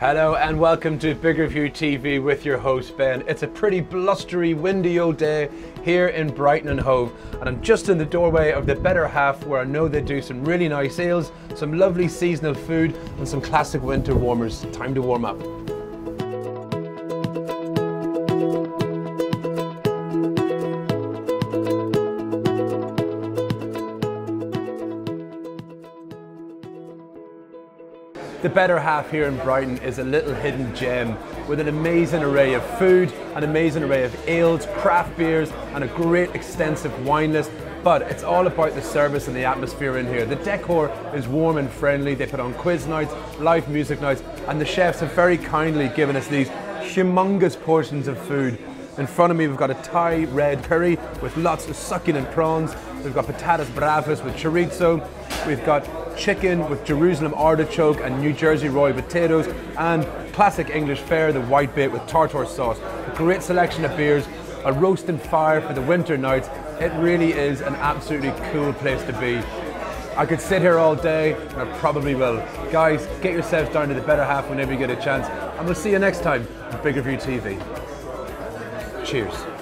Hello and welcome to Bigger View TV with your host Ben. It's a pretty blustery, windy old day here in Brighton and Hove, and I'm just in the doorway of the better half where I know they do some really nice ales, some lovely seasonal food, and some classic winter warmers. Time to warm up. The better half here in Brighton is a little hidden gem with an amazing array of food, an amazing array of ales, craft beers, and a great extensive wine list. But it's all about the service and the atmosphere in here. The decor is warm and friendly. They put on quiz nights, live music nights, and the chefs have very kindly given us these humongous portions of food. In front of me, we've got a Thai red curry with lots of succulent prawns. We've got patatas bravas with chorizo. We've got chicken with Jerusalem artichoke and New Jersey Royal potatoes, and classic English fare, the white whitebait with tartar sauce. A great selection of beers, a roasting fire for the winter nights. It really is an absolutely cool place to be. I could sit here all day, and I probably will. Guys, get yourselves down to the better half whenever you get a chance, and we'll see you next time on Bigger View TV. Cheers.